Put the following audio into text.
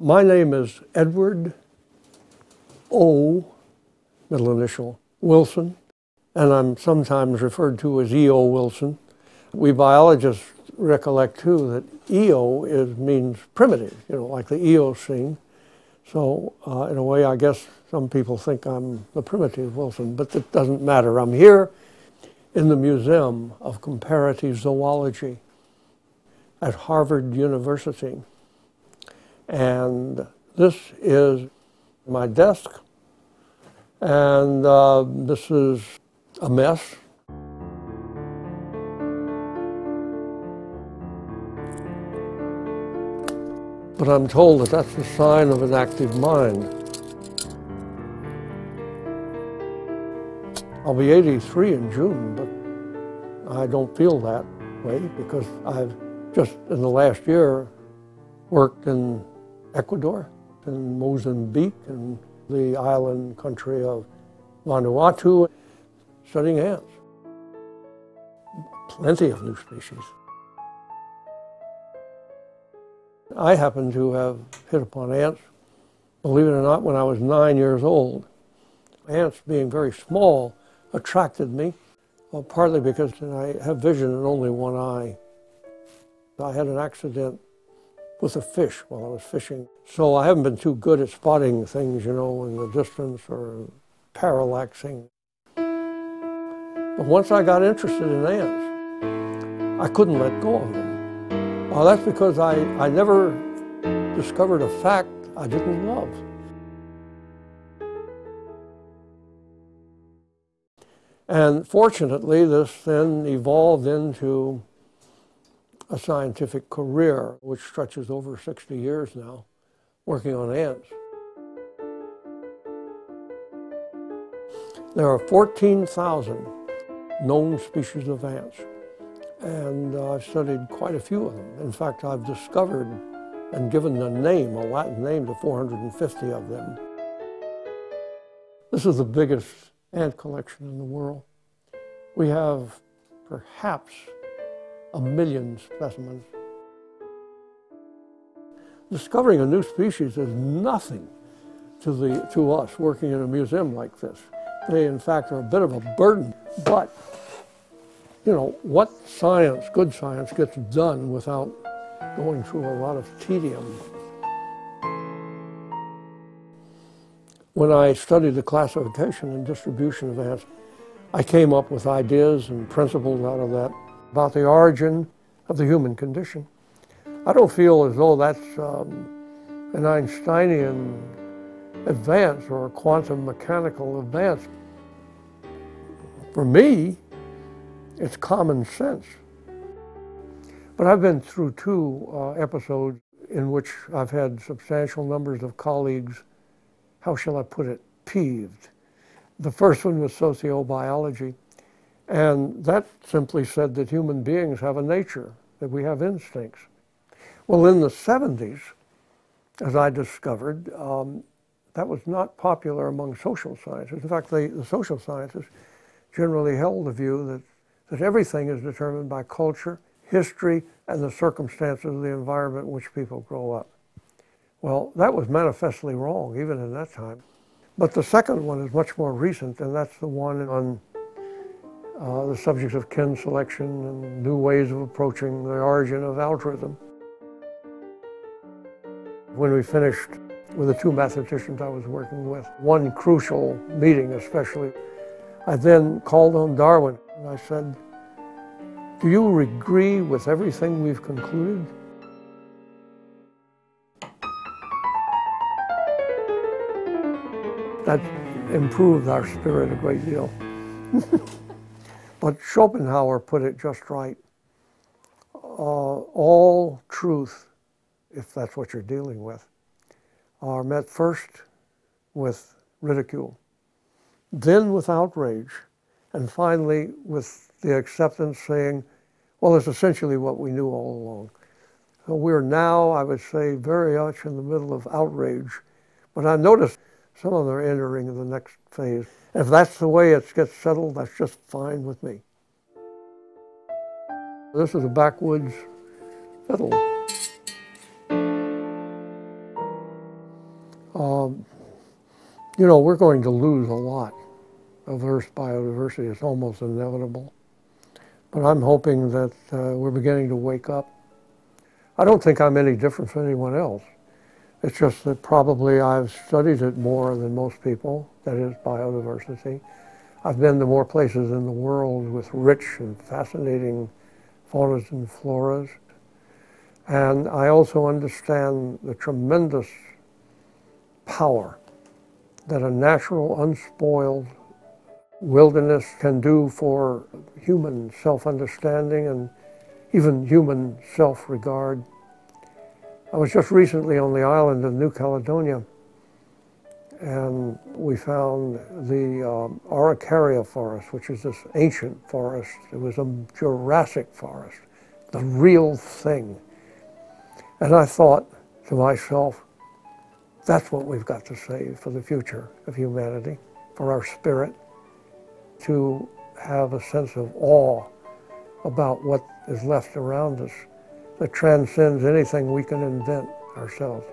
My name is Edward O, middle initial, Wilson, and I'm sometimes referred to as E.O. Wilson. We biologists recollect too that EO is means primitive, you know, like the Eocene. So uh, in a way, I guess some people think I'm the primitive Wilson, but it doesn't matter. I'm here in the Museum of Comparative Zoology at Harvard University. And this is my desk, and uh, this is a mess. But I'm told that that's a sign of an active mind. I'll be 83 in June, but I don't feel that way because I've just in the last year worked in Ecuador, and Mozambique, and the island country of Vanuatu, studying ants. Plenty of new species. I happen to have hit upon ants, believe it or not, when I was nine years old. Ants, being very small, attracted me, well, partly because I have vision in only one eye. I had an accident with a fish while I was fishing. So I haven't been too good at spotting things, you know, in the distance or parallaxing. But once I got interested in ants, I couldn't let go of them. Well, that's because I, I never discovered a fact I didn't love. And fortunately, this then evolved into a scientific career, which stretches over 60 years now, working on ants. There are 14,000 known species of ants, and I've studied quite a few of them. In fact, I've discovered and given a name, a Latin name, to 450 of them. This is the biggest ant collection in the world. We have perhaps a million specimens. Discovering a new species is nothing to, the, to us working in a museum like this. They, in fact, are a bit of a burden. But, you know, what science, good science, gets done without going through a lot of tedium? When I studied the classification and distribution of ants, I came up with ideas and principles out of that about the origin of the human condition. I don't feel as though that's um, an Einsteinian advance or a quantum mechanical advance. For me, it's common sense. But I've been through two uh, episodes in which I've had substantial numbers of colleagues, how shall I put it, peeved. The first one was sociobiology. And that simply said that human beings have a nature, that we have instincts. Well, in the 70s, as I discovered, um, that was not popular among social scientists. In fact, they, the social scientists generally held the view that, that everything is determined by culture, history, and the circumstances of the environment in which people grow up. Well, that was manifestly wrong, even in that time. But the second one is much more recent, and that's the one on uh, the subjects of kin selection and new ways of approaching the origin of altruism. When we finished with the two mathematicians I was working with, one crucial meeting especially, I then called on Darwin and I said, do you agree with everything we've concluded? That improved our spirit a great deal. But Schopenhauer put it just right. Uh, all truth, if that's what you're dealing with, are met first with ridicule, then with outrage, and finally with the acceptance saying, well, it's essentially what we knew all along. So we're now, I would say, very much in the middle of outrage. But I notice some of them are entering the next phase. If that's the way it gets settled, that's just fine with me. This is a backwoods fiddle. Um, you know, we're going to lose a lot of Earth's biodiversity. It's almost inevitable. But I'm hoping that uh, we're beginning to wake up. I don't think I'm any different from anyone else. It's just that probably I've studied it more than most people, that is, biodiversity. I've been to more places in the world with rich and fascinating faunas and floras. And I also understand the tremendous power that a natural, unspoiled wilderness can do for human self-understanding and even human self-regard. I was just recently on the island of New Caledonia and we found the um, Araucaria forest, which is this ancient forest. It was a Jurassic forest, the real thing. And I thought to myself, that's what we've got to save for the future of humanity, for our spirit, to have a sense of awe about what is left around us that transcends anything we can invent ourselves.